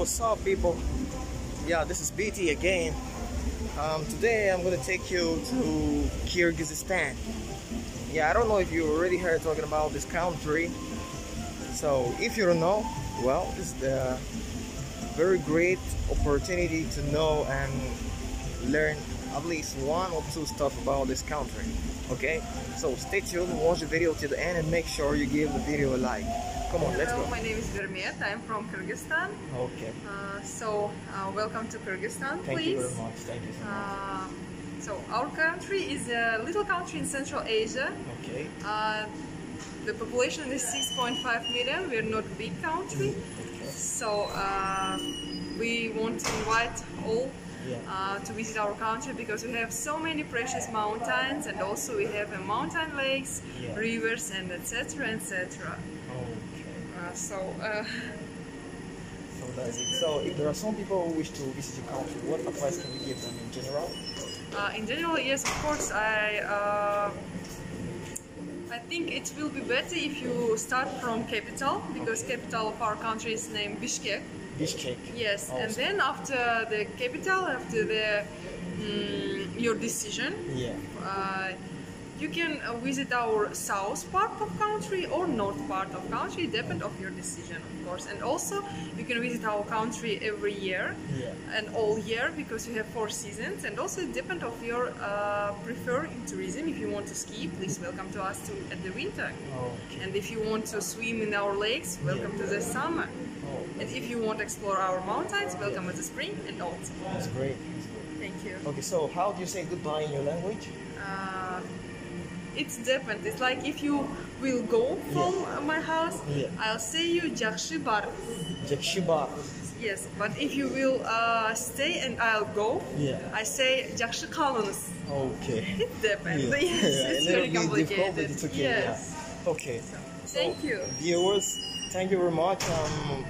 what's up people? Yeah, this is BT again. Um, today I'm gonna take you to Kyrgyzstan. Yeah, I don't know if you already heard talking about this country. So if you don't know, well, this is the very great opportunity to know and learn at least one or two stuff about this country. Okay, so stay tuned, watch the video till the end, and make sure you give the video a like. Come on, let's Hello, go. my name is Vermet. I'm from Kyrgyzstan. Okay, Uh, so, uh, welcome to Kyrgyzstan, thank please. you very much. Thank you so much. Uh, so, our country is a little country in Central Asia. Okay, Uh, the population is 6.5 million. We're not a big country. okay, So, uh, we want to invite all yeah. uh, to visit our country because we have so many precious mountains and also we have uh, mountain lakes, Yeah. rivers, and etc. etc. Okay, so, uh, so that's it. So if there are some people who wish to visit your country, what advice can you give them in general? Uh, in general, yes, of course. I uh, I think it will be better if you start from capital because capital of our country is named Bishkek. Bishkek. Yes, and then after the capital, after the mm, your decision, Yeah. uh, you can uh, visit our south part of country or north part of country, depend of your decision, of course. And also, you can visit our country every year Yeah. and all year because we have four seasons. And also, it depend of your uh, prefer in tourism. If you want to ski, please welcome to us to at the winter. Okay. And if you want to swim in our lakes, welcome to the summer. Oh, And if you want to explore our mountains, welcome to the spring and autumn. that's great. That's great. Thank you. Okay, so how do you say goodbye in your language? Uh, it's different. It's like if you will go from uh, my house. I'll say you Jakshi bar. Jakshiba. Yes, but if you will uh, stay and I'll go, Yeah. I say Jakshi kalınız. Okay. It depends. Yeah. Yes, Yeah, it's very bit difficult, but complicated. it's okay. Yes. Yeah. Okay. Thank you. Viewers, thank you very much. Um,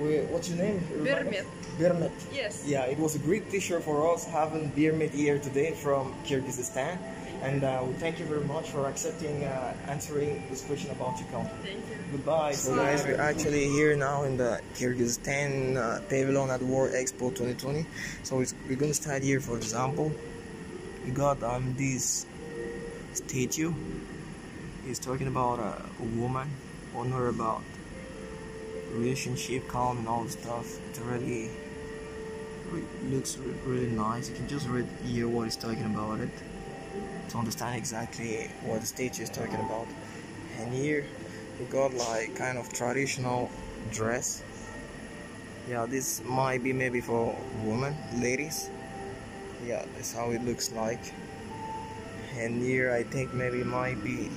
we, what's your name? Birmet. Birmet. Yes. Yeah, it was a great pleasure for us having Birmet here today from Kyrgyzstan. And uh, we thank you very much for accepting uh, answering this question about your country. Thank you. Goodbye. So guys, we're actually here now in the Kyrgyzstan uh, pavilion at World Expo 2020. So it's, we're gonna start here. For example, we got um this statue. He's talking about a, a woman, on her about relationship, calm, and all the stuff. It really, really looks re- really nice. You can just read here what he's talking about it to understand exactly what the statue is talking about. And here we got like kind of traditional dress. Yeah, this might be maybe for women, ladies. Yeah, that's how it looks like. And here I think maybe might be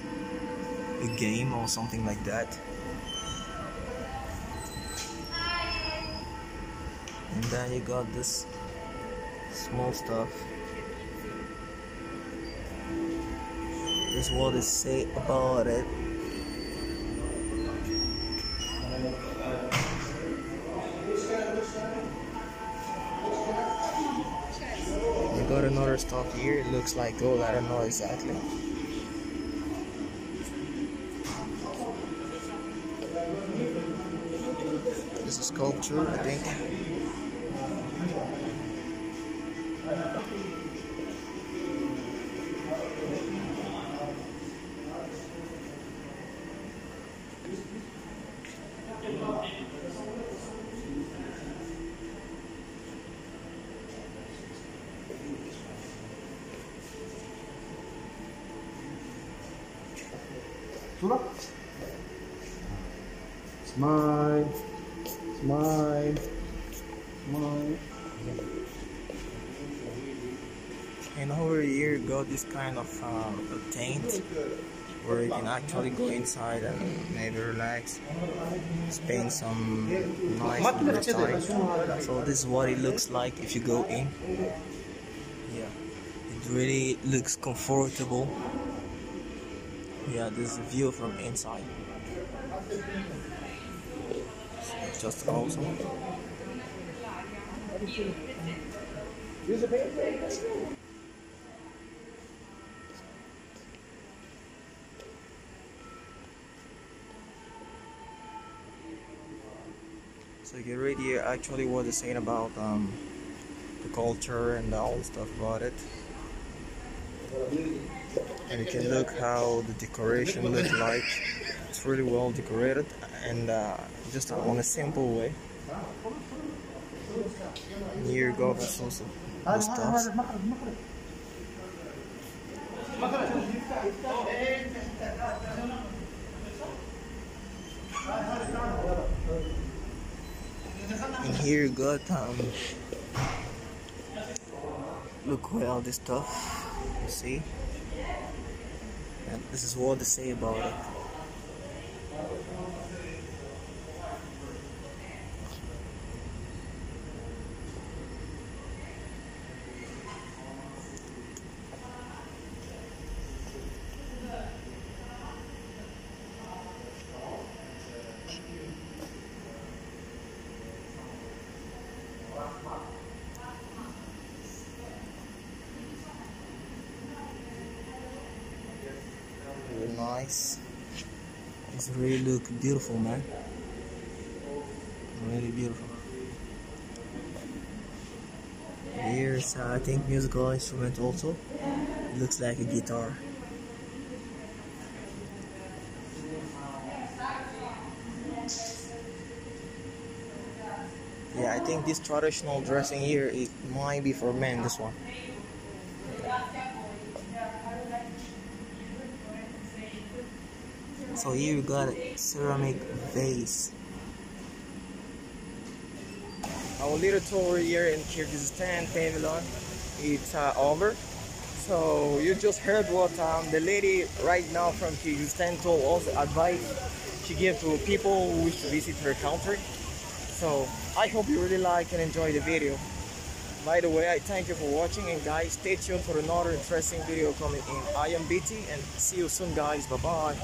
a game or something like that. And then you got this small stuff. Is what they say about it. You got another stuff here. It looks like gold. I don't know exactly. This is sculpture, I think. Smile. Smile. Smile. And over here you got this kind of uh, a tent where you can actually go inside and maybe relax, spend some nice time. So this is what it looks like if you go in. Yeah, it really looks comfortable. Yeah, this is a view from inside. Just awesome. So you here actually what they're saying about um, the culture and all stuff about it. And you can look how the decoration looks like. It's really well decorated and uh, just on a simple way. Here you go, also the stuff. And here you got um look at all this stuff. You see? And this is what they say about it. Really nice. It's really look beautiful, man. Really beautiful. Here's, uh, I think, musical instrument also. It looks like a guitar. Yeah, I think this traditional dressing here it might be for men. This one. So here you got a ceramic vase. Our little tour here in Kyrgyzstan, Pavilion, it's uh, over. So you just heard what um, the lady right now from Kyrgyzstan told us advice she gave to people who wish to visit her country. So I hope you really like and enjoy the video. By the way, I thank you for watching and guys, stay tuned for another interesting video coming in. I am BT and see you soon guys. Bye bye.